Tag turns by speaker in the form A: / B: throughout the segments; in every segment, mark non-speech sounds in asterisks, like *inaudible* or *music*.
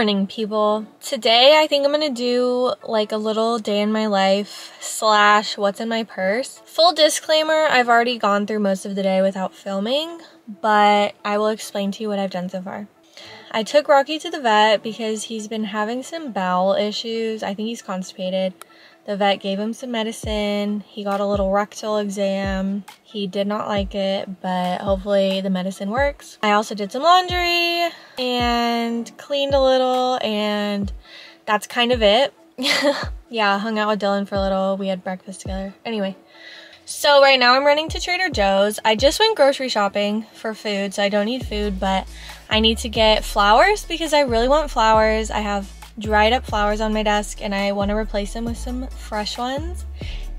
A: morning, people. Today, I think I'm gonna do like a little day in my life slash what's in my purse. Full disclaimer, I've already gone through most of the day without filming, but I will explain to you what I've done so far. I took Rocky to the vet because he's been having some bowel issues. I think he's constipated. The vet gave him some medicine. He got a little rectal exam. He did not like it, but hopefully the medicine works. I also did some laundry and cleaned a little, and that's kind of it. *laughs* yeah, hung out with Dylan for a little. We had breakfast together. Anyway, so right now I'm running to Trader Joe's. I just went grocery shopping for food, so I don't need food, but I need to get flowers because I really want flowers. I have dried up flowers on my desk and I want to replace them with some fresh ones.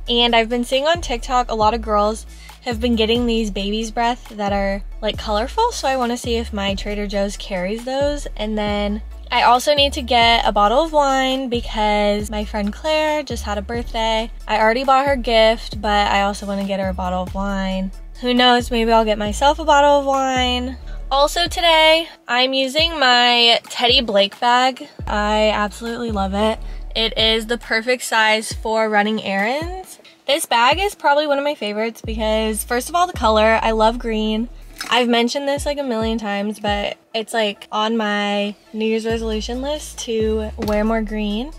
A: And I've been seeing on TikTok a lot of girls have been getting these baby's breath that are like colorful. So I want to see if my Trader Joe's carries those. And then I also need to get a bottle of wine because my friend Claire just had a birthday. I already bought her gift, but I also want to get her a bottle of wine. Who knows, maybe I'll get myself a bottle of wine. Also today, I'm using my Teddy Blake bag. I absolutely love it. It is the perfect size for running errands. This bag is probably one of my favorites because first of all, the color, I love green. I've mentioned this like a million times, but it's like on my New Year's resolution list to wear more green.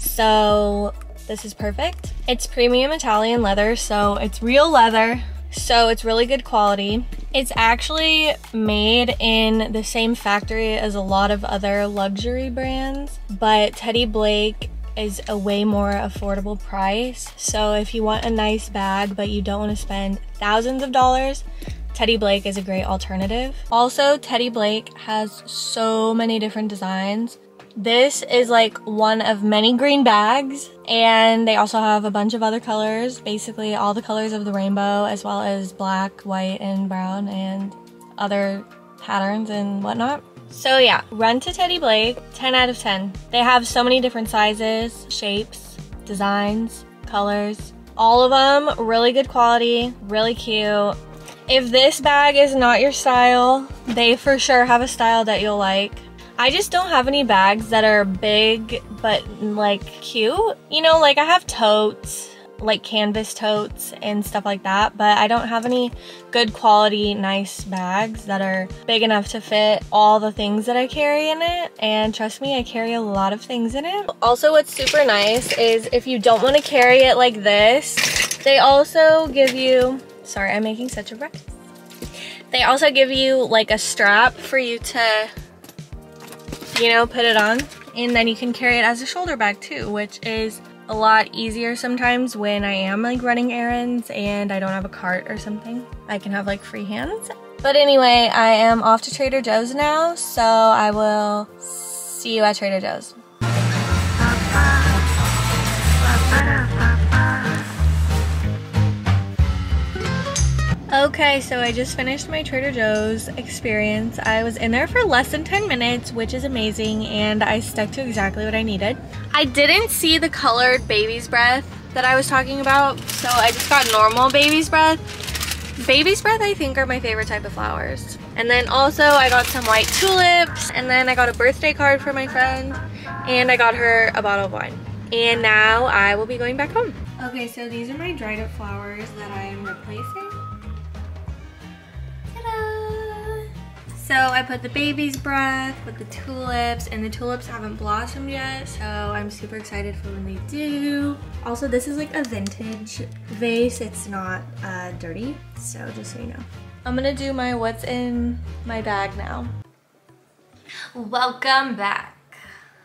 A: So this is perfect. It's premium Italian leather, so it's real leather. So it's really good quality. It's actually made in the same factory as a lot of other luxury brands, but Teddy Blake is a way more affordable price. So if you want a nice bag but you don't want to spend thousands of dollars, Teddy Blake is a great alternative. Also, Teddy Blake has so many different designs. This is like one of many green bags and they also have a bunch of other colors, basically all the colors of the rainbow as well as black, white, and brown and other patterns and whatnot. So yeah, run to Teddy Blake, 10 out of 10. They have so many different sizes, shapes, designs, colors, all of them really good quality, really cute. If this bag is not your style, they for sure have a style that you'll like. I just don't have any bags that are big but like cute. You know, like I have totes, like canvas totes and stuff like that, but I don't have any good quality nice bags that are big enough to fit all the things that I carry in it. And trust me, I carry a lot of things in it. Also, what's super nice is if you don't want to carry it like this, they also give you, sorry, I'm making such a wreck. They also give you like a strap for you to you know, put it on. And then you can carry it as a shoulder bag too, which is a lot easier sometimes when I am like running errands and I don't have a cart or something. I can have like free hands. But anyway, I am off to Trader Joe's now, so I will see you at Trader Joe's. Okay, so I just finished my Trader Joe's experience. I was in there for less than 10 minutes, which is amazing, and I stuck to exactly what I needed. I didn't see the colored baby's breath that I was talking about, so I just got normal baby's breath. Baby's breath, I think, are my favorite type of flowers. And then also, I got some white tulips, and then I got a birthday card for my friend, and I got her a bottle of wine. And now I will be going back home. Okay, so these are my dried up flowers that I am replacing. So I put the baby's breath with the tulips and the tulips haven't blossomed yet. So I'm super excited for when they do. Also, this is like a vintage vase. It's not uh, dirty. So just so you know. I'm gonna do my what's in my bag now. Welcome back.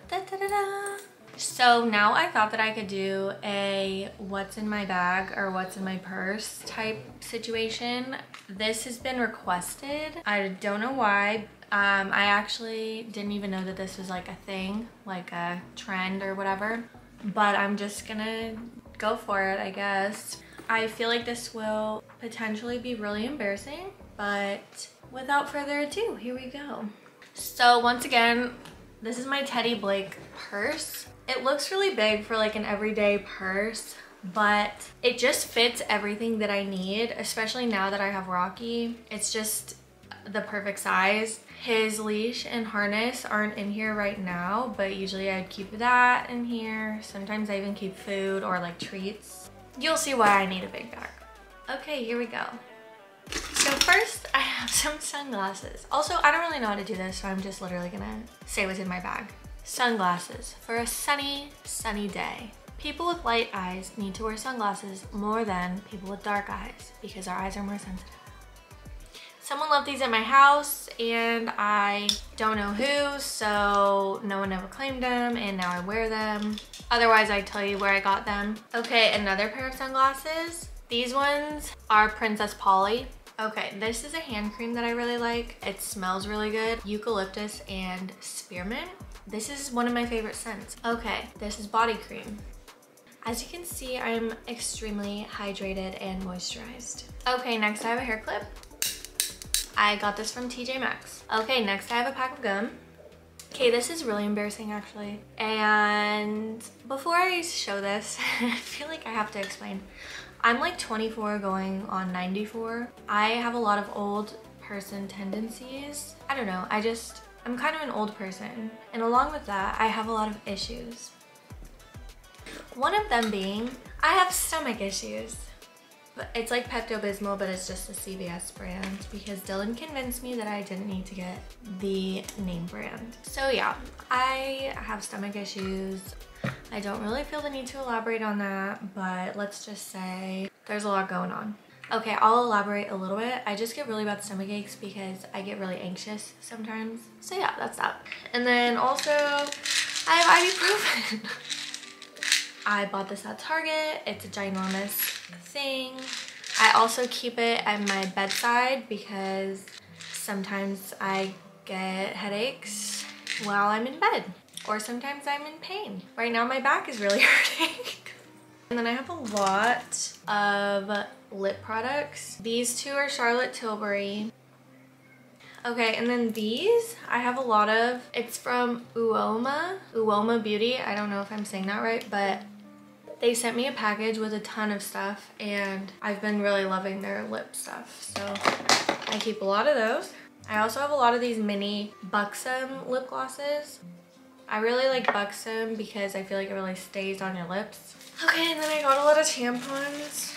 A: Da, da, da, so now I thought that I could do a what's in my bag or what's in my purse type situation. This has been requested. I don't know why. Um, I actually didn't even know that this was like a thing, like a trend or whatever. But I'm just gonna go for it, I guess. I feel like this will potentially be really embarrassing, but without further ado, here we go. So once again, this is my Teddy Blake purse. It looks really big for like an everyday purse, but it just fits everything that I need, especially now that I have Rocky. It's just the perfect size. His leash and harness aren't in here right now, but usually I'd keep that in here. Sometimes I even keep food or like treats. You'll see why I need a big bag. Okay, here we go. So first I have *laughs* some sunglasses. Also, I don't really know how to do this, so I'm just literally gonna say what's in my bag. Sunglasses for a sunny, sunny day. People with light eyes need to wear sunglasses more than people with dark eyes because our eyes are more sensitive. Someone left these at my house and I don't know who, so no one ever claimed them and now I wear them. Otherwise, I'd tell you where I got them. Okay, another pair of sunglasses. These ones are Princess Polly. Okay, this is a hand cream that I really like. It smells really good. Eucalyptus and spearmint. This is one of my favorite scents. Okay, this is body cream. As you can see, I'm extremely hydrated and moisturized. Okay, next I have a hair clip. I got this from TJ Maxx. Okay, next I have a pack of gum. Okay, this is really embarrassing actually. And before I show this, *laughs* I feel like I have to explain. I'm like 24 going on 94. I have a lot of old person tendencies. I don't know, I just, I'm kind of an old person. And along with that, I have a lot of issues. One of them being, I have stomach issues. It's like Pepto-Bismol, but it's just a CVS brand because Dylan convinced me that I didn't need to get the name brand. So yeah, I have stomach issues. I don't really feel the need to elaborate on that, but let's just say there's a lot going on. Okay, I'll elaborate a little bit. I just get really bad stomach aches because I get really anxious sometimes. So yeah, that's that. And then also, I have ibuprofen. *laughs* I bought this at Target. It's a ginormous thing. I also keep it at my bedside because sometimes I get headaches while I'm in bed or sometimes I'm in pain. Right now my back is really *laughs* hurting. and then I have a lot of lip products. These two are Charlotte Tilbury. Okay, and then these I have a lot of. It's from Uoma, Uoma Beauty. I don't know if I'm saying that right, but they sent me a package with a ton of stuff and I've been really loving their lip stuff. So I keep a lot of those. I also have a lot of these mini Buxom lip glosses. I really like Buxom because I feel like it really stays on your lips. Okay, and then I got a lot of tampons.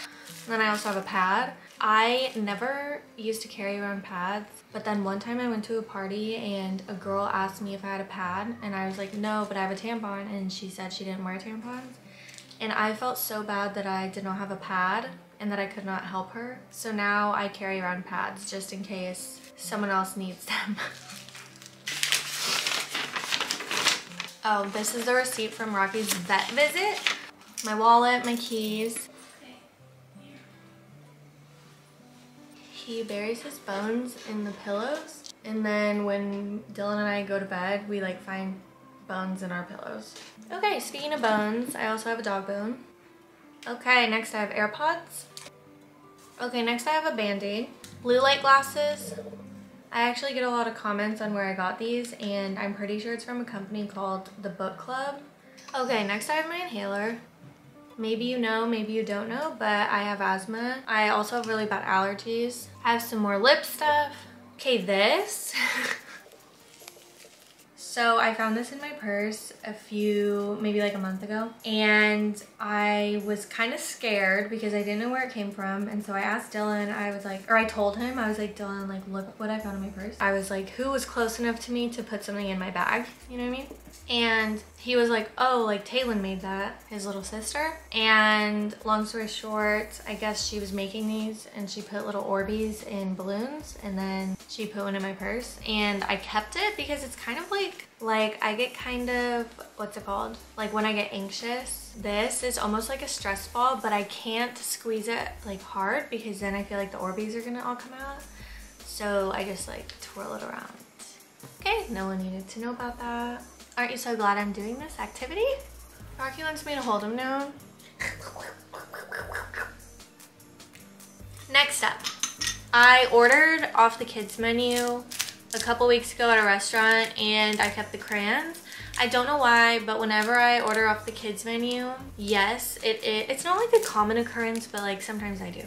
A: And then I also have a pad. I never used to carry around pads, but then one time I went to a party and a girl asked me if I had a pad and I was like, no, but I have a tampon. And she said she didn't wear tampons. And I felt so bad that I did not have a pad and that I could not help her. So now I carry around pads just in case someone else needs them. *laughs* oh, this is the receipt from Rocky's vet visit. My wallet, my keys. He buries his bones in the pillows. And then when Dylan and I go to bed, we like find bones in our pillows. Okay, speaking of bones, I also have a dog bone. Okay, next I have AirPods. Okay, next I have a Band-Aid. Blue light glasses. I actually get a lot of comments on where I got these and I'm pretty sure it's from a company called The Book Club. Okay, next I have my inhaler. Maybe you know, maybe you don't know, but I have asthma. I also have really bad allergies. I have some more lip stuff. Okay, this *laughs* So I found this in my purse a few, maybe like a month ago. And I was kind of scared because I didn't know where it came from. And so I asked Dylan, I was like, or I told him, I was like, Dylan, like, look what I found in my purse. I was like, who was close enough to me to put something in my bag? You know what I mean? And he was like, oh, like Taylin made that, his little sister. And long story short, I guess she was making these and she put little Orbeez in balloons and then she put one in my purse. And I kept it because it's kind of like like I get kind of, what's it called? Like when I get anxious, this is almost like a stress ball, but I can't squeeze it like hard because then I feel like the Orbeez are gonna all come out. So I just like twirl it around. Okay, no one needed to know about that. Aren't you so glad I'm doing this activity? Rocky wants me to hold him now. *laughs* Next up, I ordered off the kids menu a couple weeks ago at a restaurant and I kept the crayons. I don't know why, but whenever I order off the kids menu, yes, it, it it's not like a common occurrence, but like sometimes I do.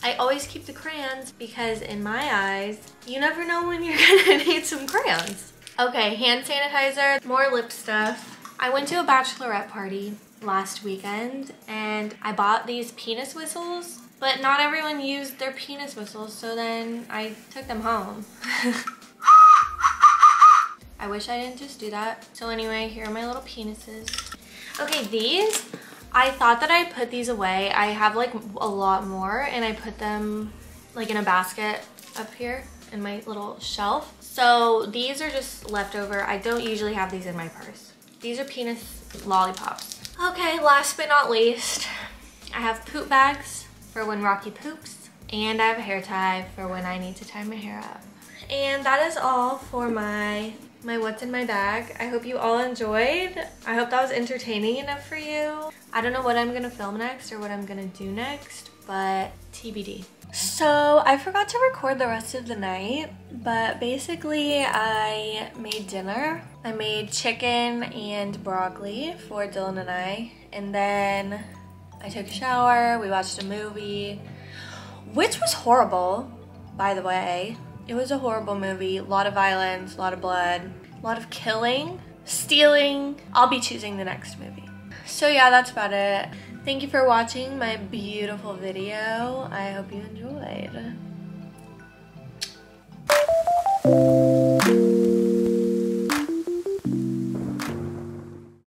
A: I always keep the crayons because in my eyes, you never know when you're *laughs* gonna need some crayons. Okay, hand sanitizer, more lip stuff. I went to a bachelorette party last weekend and I bought these penis whistles, but not everyone used their penis whistles, so then I took them home. *laughs* I wish I didn't just do that. So anyway, here are my little penises. Okay, these, I thought that I put these away. I have like a lot more and I put them like in a basket up here in my little shelf. So these are just leftover. I don't usually have these in my purse. These are penis lollipops. Okay, last but not least, I have poop bags for when Rocky poops and I have a hair tie for when I need to tie my hair up. And that is all for my my what's in my bag. I hope you all enjoyed. I hope that was entertaining enough for you. I don't know what I'm gonna film next or what I'm gonna do next, but TBD. So I forgot to record the rest of the night, but basically I made dinner. I made chicken and broccoli for Dylan and I, and then I took a shower, we watched a movie, which was horrible, by the way. It was a horrible movie. A lot of violence, a lot of blood, a lot of killing, stealing. I'll be choosing the next movie. So yeah, that's about it. Thank you for watching my beautiful video. I hope you enjoyed.